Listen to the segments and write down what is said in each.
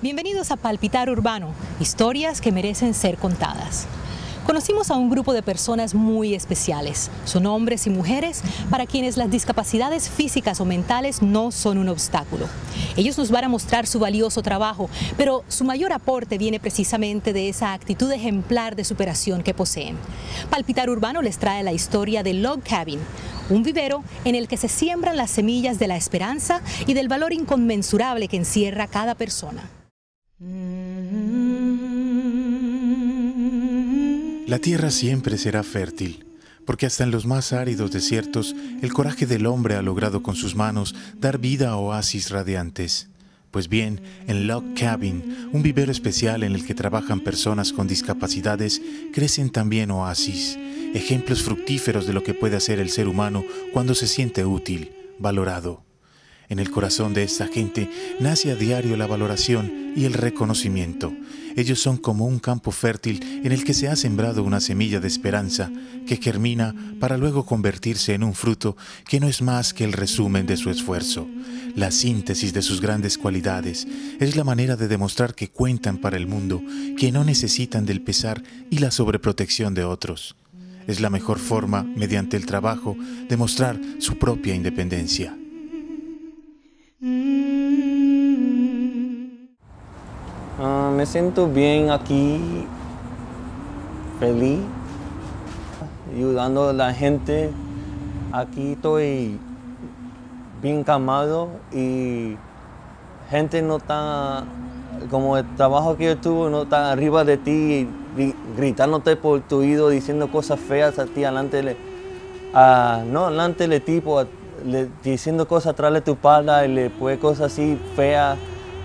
Bienvenidos a Palpitar Urbano, historias que merecen ser contadas. Conocimos a un grupo de personas muy especiales. Son hombres y mujeres para quienes las discapacidades físicas o mentales no son un obstáculo. Ellos nos van a mostrar su valioso trabajo, pero su mayor aporte viene precisamente de esa actitud ejemplar de superación que poseen. Palpitar Urbano les trae la historia de Log Cabin, un vivero en el que se siembran las semillas de la esperanza y del valor inconmensurable que encierra cada persona. La tierra siempre será fértil, porque hasta en los más áridos desiertos el coraje del hombre ha logrado con sus manos dar vida a oasis radiantes. Pues bien, en Log Cabin, un vivero especial en el que trabajan personas con discapacidades, crecen también oasis, ejemplos fructíferos de lo que puede hacer el ser humano cuando se siente útil, valorado. En el corazón de esta gente nace a diario la valoración y el reconocimiento. Ellos son como un campo fértil en el que se ha sembrado una semilla de esperanza que germina para luego convertirse en un fruto que no es más que el resumen de su esfuerzo. La síntesis de sus grandes cualidades es la manera de demostrar que cuentan para el mundo, que no necesitan del pesar y la sobreprotección de otros. Es la mejor forma, mediante el trabajo, de mostrar su propia independencia. Ah, me siento bien aquí, feliz, ayudando a la gente. Aquí estoy bien calmado y gente no está, como el trabajo que yo tuve, no está arriba de ti gritándote por tu oído, diciendo cosas feas a ti, adelante, a, no, adelante de tipo, diciendo cosas atrás de tu espalda y le puede cosas así feas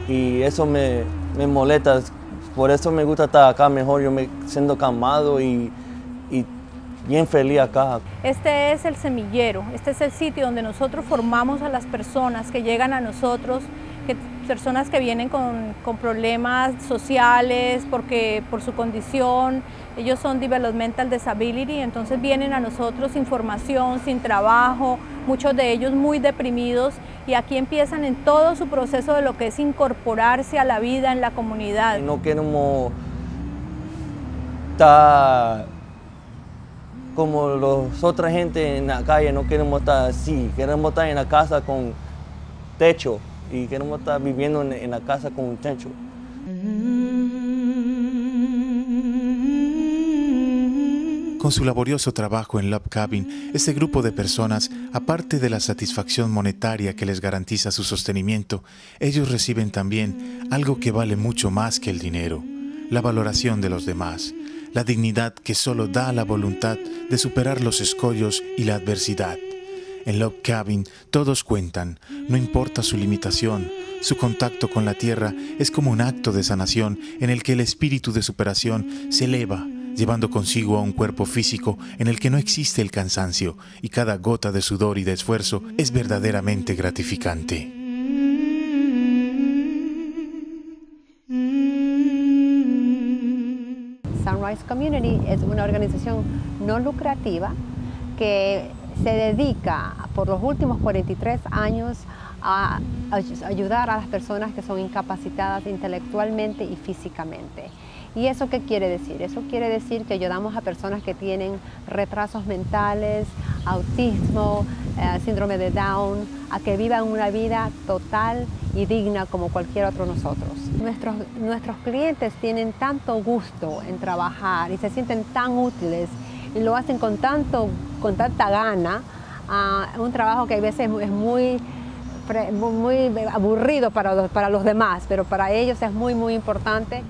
y eso me, me molesta. Por eso me gusta estar acá mejor, yo me siento calmado y, y bien feliz acá. Este es el semillero, este es el sitio donde nosotros formamos a las personas que llegan a nosotros, que, personas que vienen con, con, problemas sociales, porque por su condición, ellos son developmental disability, entonces vienen a nosotros sin formación, sin trabajo, muchos de ellos muy deprimidos y aquí empiezan en todo su proceso de lo que es incorporarse a la vida en la comunidad. No queremos estar como los otra gente en la calle, no queremos estar así, queremos estar en la casa con techo y queremos estar viviendo en, en la casa con un techo. Con su laborioso trabajo en Love Cabin, este grupo de personas, aparte de la satisfacción monetaria que les garantiza su sostenimiento, ellos reciben también algo que vale mucho más que el dinero, la valoración de los demás, la dignidad que solo da la voluntad de superar los escollos y la adversidad. En Love Cabin todos cuentan, no importa su limitación, su contacto con la tierra es como un acto de sanación en el que el espíritu de superación se eleva llevando consigo a un cuerpo físico en el que no existe el cansancio y cada gota de sudor y de esfuerzo es verdaderamente gratificante. Sunrise Community es una organización no lucrativa que se dedica por los últimos 43 años a ayudar a las personas que son incapacitadas intelectualmente y físicamente. ¿Y eso qué quiere decir? Eso quiere decir que ayudamos a personas que tienen retrasos mentales, autismo, eh, síndrome de Down, a que vivan una vida total y digna como cualquier otro nosotros. Nuestros, nuestros clientes tienen tanto gusto en trabajar y se sienten tan útiles y lo hacen con, tanto, con tanta gana, uh, un trabajo que a veces es muy muy aburrido para para los demás, pero para ellos es muy, muy importante.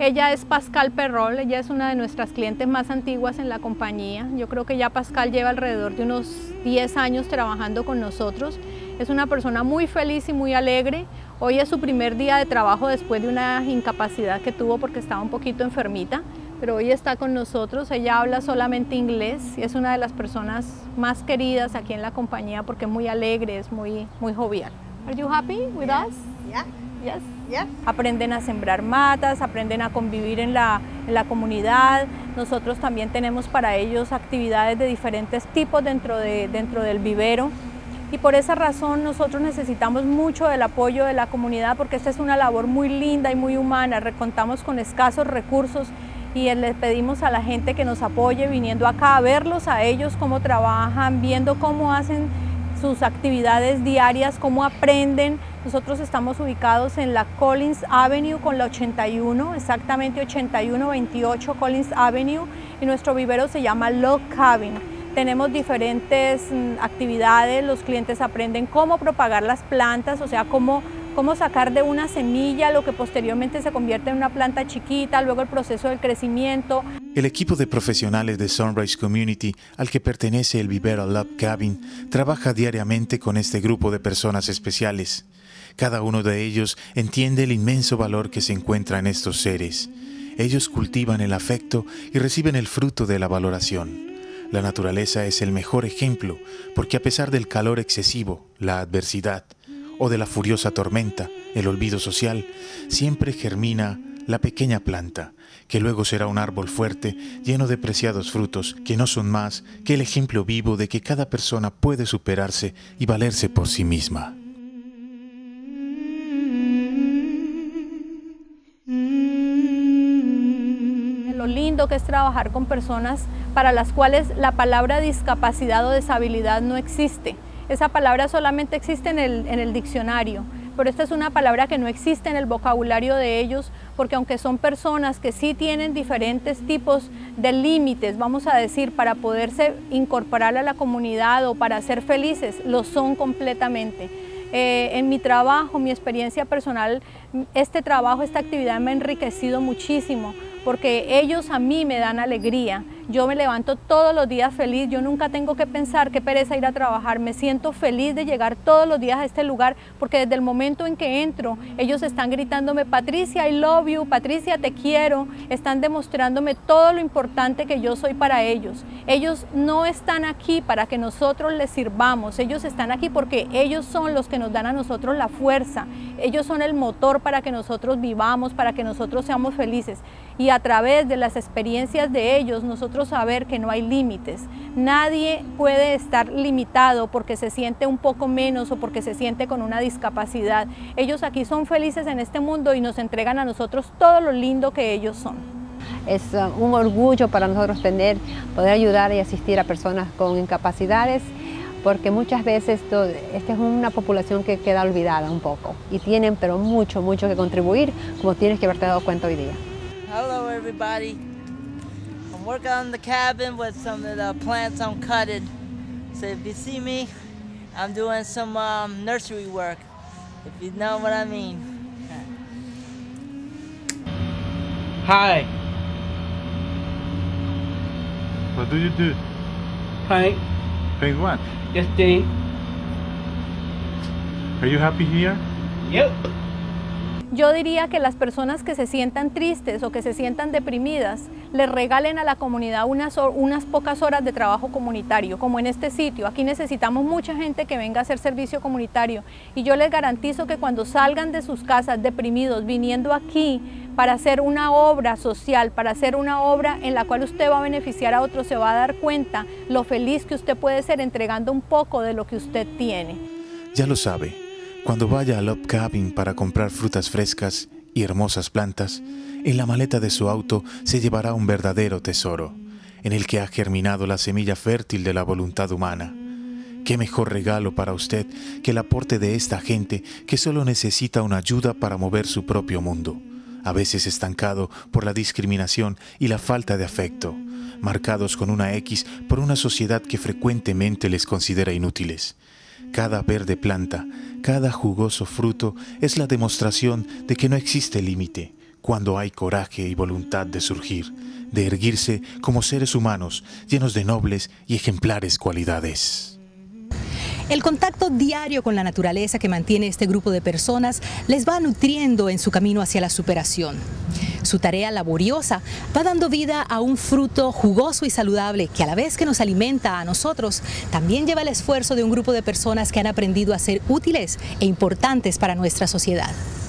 Ella es Pascal Perrol, ella es una de nuestras clientes más antiguas en la compañía. Yo creo que ya Pascal lleva alrededor de unos 10 años trabajando con nosotros. Es una persona muy feliz y muy alegre. Hoy es su primer día de trabajo después de una incapacidad que tuvo porque estaba un poquito enfermita, pero hoy está con nosotros. Ella habla solamente inglés y es una de las personas más queridas aquí en la compañía porque es muy alegre, es muy, muy jovial. Are you happy with us? Yeah. Yes. Aprenden a sembrar matas, aprenden a convivir en la, en la, comunidad. Nosotros también tenemos para ellos actividades de diferentes tipos dentro, de, dentro del vivero. y por esa razón nosotros necesitamos mucho del apoyo de la comunidad porque esta es una labor muy linda y muy humana. Recontamos con escasos recursos y les pedimos a la gente que nos apoye viniendo acá a verlos a ellos cómo trabajan, viendo cómo hacen sus actividades diarias, cómo aprenden. Nosotros estamos ubicados en la Collins Avenue con la 81, exactamente 8128 Collins Avenue y nuestro vivero se llama Log Cabin. Tenemos diferentes mm, actividades, los clientes aprenden cómo propagar las plantas, o sea, cómo, cómo sacar de una semilla lo que posteriormente se convierte en una planta chiquita, luego el proceso del crecimiento. El equipo de profesionales de Sunrise Community al que pertenece el vivero Love Cabin trabaja diariamente con este grupo de personas especiales. Cada uno de ellos entiende el inmenso valor que se encuentra en estos seres. Ellos cultivan el afecto y reciben el fruto de la valoración. La naturaleza es el mejor ejemplo porque a pesar del calor excesivo, la adversidad o de la furiosa tormenta, el olvido social, siempre germina la pequeña planta, que luego será un árbol fuerte lleno de preciados frutos que no son más que el ejemplo vivo de que cada persona puede superarse y valerse por sí misma. Que es trabajar con personas para las cuales la palabra discapacidad o deshabilidad no existe. Esa palabra solamente existe en el, en el diccionario, pero esta es una palabra que no existe en el vocabulario de ellos, porque aunque son personas que sí tienen diferentes tipos de límites, vamos a decir, para poderse incorporar a la comunidad o para ser felices, lo son completamente. Eh, en mi trabajo, mi experiencia personal, este trabajo, esta actividad me ha enriquecido muchísimo porque ellos a mí me dan alegría. Yo me levanto todos los días feliz, yo nunca tengo que pensar qué pereza ir a trabajar, me siento feliz de llegar todos los días a este lugar porque desde el momento en que entro, ellos están gritándome, Patricia, I love you, Patricia, te quiero, están demostrándome todo lo importante que yo soy para ellos. Ellos no están aquí para que nosotros les sirvamos, ellos están aquí porque ellos son los que nos dan a nosotros la fuerza, ellos son el motor para que nosotros vivamos, para que nosotros seamos felices. Y a través de las experiencias de ellos, nosotros saber que no hay límites. Nadie puede estar limitado porque se siente un poco menos o porque se siente con una discapacidad. Ellos aquí son felices en este mundo y nos entregan a nosotros todo lo lindo que ellos son. Es uh, un orgullo para nosotros tener, poder ayudar y asistir a personas con incapacidades porque muchas veces esta es una población que queda olvidada un poco y tienen pero mucho, mucho que contribuir, como tienes que haberte dado cuenta hoy día. Hello everybody. working on the cabin with some of the plants I'm cutting. So if you see me, I'm doing some um, nursery work, if you know what I mean. Hi. What do you do? Paint. Paint what? Yes, Dean. Are you happy here? Yep. Yo diría que las personas que se sientan tristes o que se sientan deprimidas les regalen a la comunidad unas, unas pocas horas de trabajo comunitario, como en este sitio. Aquí necesitamos mucha gente que venga a hacer servicio comunitario y yo les garantizo que cuando salgan de sus casas deprimidos, viniendo aquí para hacer una obra social, para hacer una obra en la cual usted va a beneficiar a otros, se va a dar cuenta lo feliz que usted puede ser entregando un poco de lo que usted tiene. Ya lo sabe. Cuando vaya al Up Cabin para comprar frutas frescas y hermosas plantas, en la maleta de su auto se llevará un verdadero tesoro, en el que ha germinado la semilla fértil de la voluntad humana. ¿Qué mejor regalo para usted que el aporte de esta gente que solo necesita una ayuda para mover su propio mundo, a veces estancado por la discriminación y la falta de afecto, marcados con una X por una sociedad que frecuentemente les considera inútiles? Cada verde planta, cada jugoso fruto es la demostración de que no existe límite cuando hay coraje y voluntad de surgir, de erguirse como seres humanos llenos de nobles y ejemplares cualidades. El contacto diario con la naturaleza que mantiene este grupo de personas les va nutriendo en su camino hacia la superación. Su tarea laboriosa va dando vida a un fruto jugoso y saludable que a la vez que nos alimenta a nosotros, también lleva el esfuerzo de un grupo de personas que han aprendido a ser útiles e importantes para nuestra sociedad.